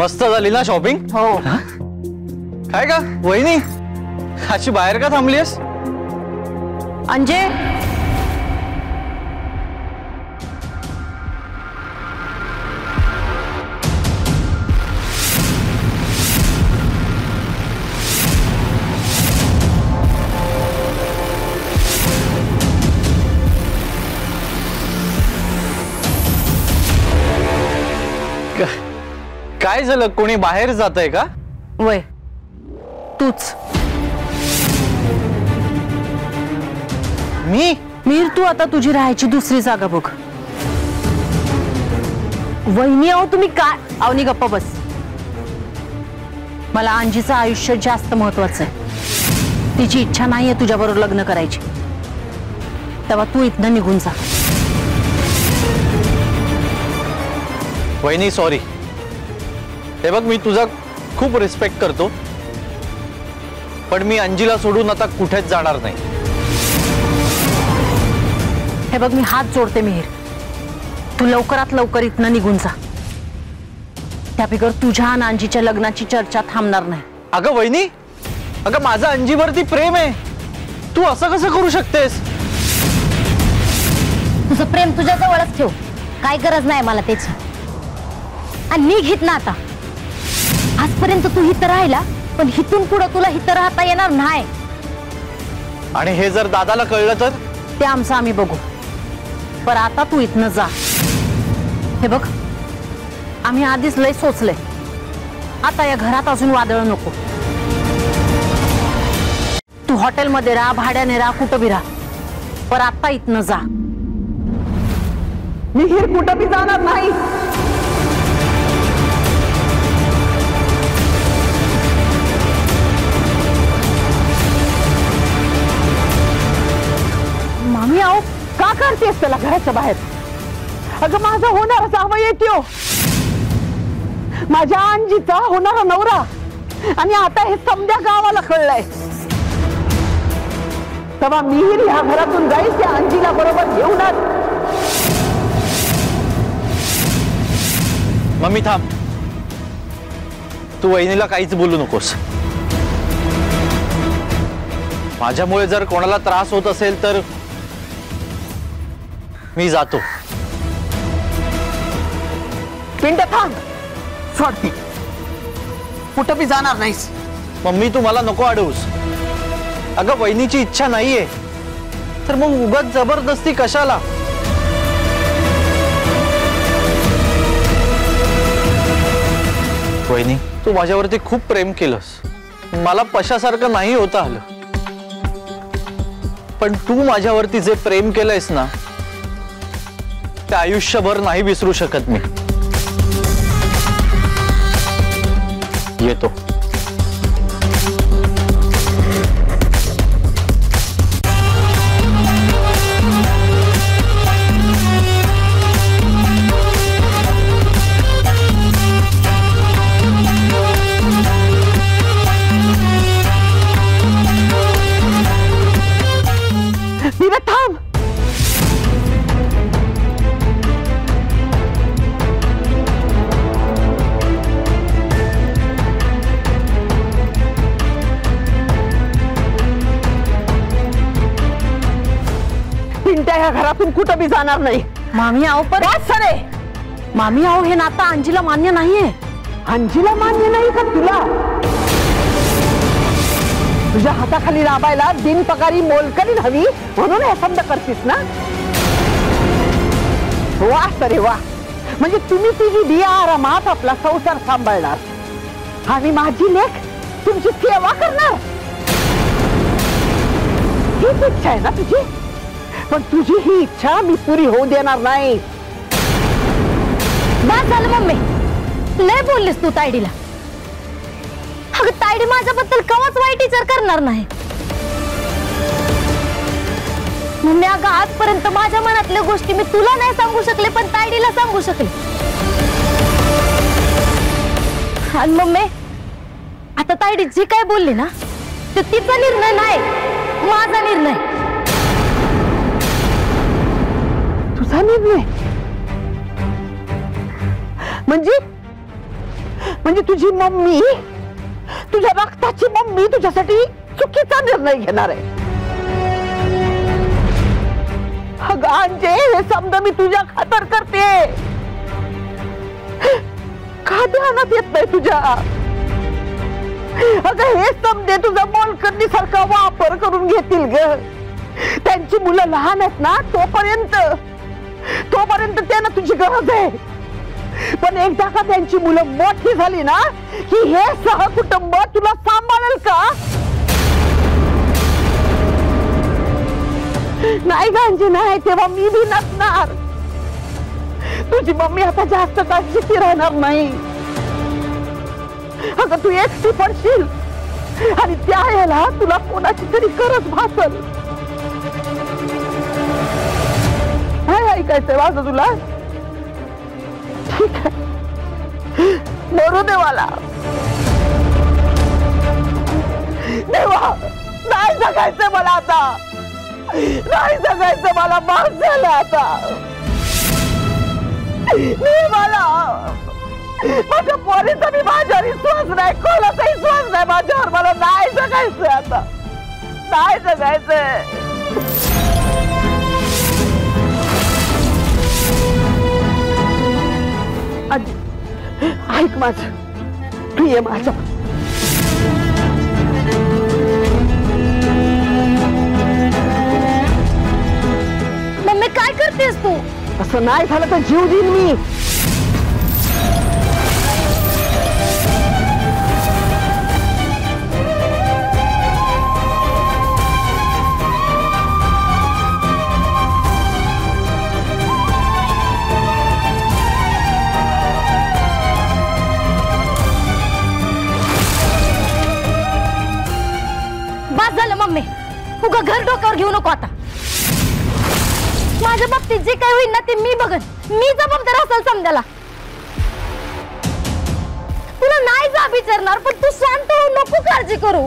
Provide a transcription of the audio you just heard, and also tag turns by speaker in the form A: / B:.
A: मस्त झाली ना शॉपिंग
B: हो?
A: काय का? वहिनी अशी बाहेर का थांबलीस
B: अंजे
A: का- काय झालं? कोणी बाहेर जात आहे का?
B: वय. तूच.
A: मी?
B: मीर तू आता तुझी राहायची दुसरी जागा बघ. वहिनी आहो तुम्ही काय? अवनी गप्पा बस. मला अंजीचं आयुष्य जास्त महत्वाचं आहे. तिची इच्छा नाहीये तुझ्याबरोबर लग्न करायची. तेव्हा तू इथनं निघून जा.
A: वहिनी सॉरी हे बघ मी तुझा खूप रिस्पेक्ट करतो पण मी अंजीला सोडून आता कुठेच जाणार नाही.
B: हे बघ मी हात जोडते मिहीर. तू लवकरात लवकर इथनं निघून जा. त्या तुझ्या आणि अंजीच्या लग्नाची चर्चा थांबणार नाही.
A: अगं वहिनी अगं माझं अंजीवरती प्रेम आहे. तू असं कसं करू शकतेस?
C: तुझं प्रेम तुझ्या जवळच ठेव. काय गरज नाही मला त्याची. आणि निघ हित ना आता. आजपर्यंत तू हिथं राहिला पण हिथून पुढं तुला हिथं राहता येणार नाही.
A: आणि हे जर दादाला कळलं तर?
B: ते आमचं आम्ही बघू. पर आता तू इथनं जा. हे बघ आम्ही आधीच लय सोचले. आता या घरात अजून वादळ नको. तू हॉटेलमध्ये राहा भाड्याने राहा कुठं बी राहा. पर आता इथनं जा.
D: मिहीर कुठं बी जाणार नाही. करतेस त्याला घराच्या बाहेर? अगं माझा होणारा जावं येतो माझ्या अंजीचा होणारा नवरा। आणि आता हे समध्या गावाला कळलंय। तेव्हा मिहीर ह्या घरातून जाईल त्या अंजीला बरोबर घेऊनच
A: मम्मी, थांब. तू वहिनीला काहीच बोलू नकोस. माझ्यामुळे जर कोणाला त्रास होत असेल तर मी जातो.
D: पिंड थांब. सोड कुठं बी जाणार नाहीस.
A: मम्मी तू मला नको अडवूस. अगं वहिनीची इच्छा नाहीये. तर मग उगाच ज़बरदस्ती कशाला? वहिनी तू माझ्यावरती खूप प्रेम केलंस. मला पशासारखं नाही होता आलं. पण तू माझ्यावरती जे प्रेम केलंयस ना आयुष्यभर नाही विसरू शकत मी. येतो.
D: घरातून कुठं बी जाणार नाही।
B: मामी आहो पर।
D: सरे।
B: मामी आहो हे नातं अंजीला मान्य नाहीये
D: अंजीला मान्य नाही का तुला तुझ्या हाताखाली राबायला बिनपगारी मोलकरीण हवी म्हणून हे समज करतीस ना? वा सरे वा. म्हणजे तुम्ही तिची बिया आरामात आपला संसार सांभाळणार. आणि माझी लेख तुमची सेवा करणार. हीच इच्छा आहे ना तुझी? पण तुझी ही इच्छा मी पुरी होऊ देणार नाही.
C: बस झालं मम्मी. लय बोललीस तू तायडीला. अगं, तायडी माझ्याबद्दल कवाच वाईट विचार करणार नाही. मम्मी, अगं, आजपर्यंत माझ्या मनातल्या गोष्टी मी तुला नाही सांगू शकले, पण तायडीला सांगू शकले. आणि मम्मी, आता तायडी जी काय बोलली ना ते तिचा निर्णय नाही, माझा निर्णय.
D: निर्णय म्हणजे म्हणजे तुझी मम्मी, तुझ्या रक्ताची मम्मी तुझ्यासाठी चुकीचा निर्णय घेणार आहे. अगं अंजे हे समजा मी तुझ्या खातर करते. का ध्यानात येत नाही तुझ्या? अगं हे समजे तुझा मोलकर्णी सारखा वापर करून घेतील ग. त्यांची मुलं लहान आहेत ना तोपर्यंत तुझी गरज आहे. एकदा का त्यांची मुलं ना, की सहकुटुंब तुला सांभाळेल का? नाही गांजी नाही मी भी तुझी मम्मी आता जास्त काळजीची राहणार नाही. तू एकटी पडशील. तुला कोणाची गरज भासल. माझं तुला ठीक आहे मरू दे मला देवा नाही जगायचंय मला आता नाही जगायचं मला माफ़ झालं आता। मी मला माझ्या पोरीचा मी माझ्यावर विश्वास नाही कोणाचा विश्वास नाही माझ्यावर मला नाही जगायचंय आता। नाही जगायचंय आजी, ऐक माझं तू ये
C: मम्मी काय करतेस तू?
D: असं नाही झालं तर जीव देईन मी.
C: मम्मी उगा घर डोक्यावर घेऊ नको आता. माझ्या बाबतीत जे काही होईल ना ते मी बघन. मी जबाबदार असेल समजायला. तुला नाही जा विचारणार पण तू शांत होऊ नको काळजी करू.